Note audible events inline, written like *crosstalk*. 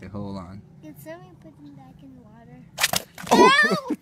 Wait, hold on. Can somebody put them back in the water? *laughs* Oh!